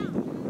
off.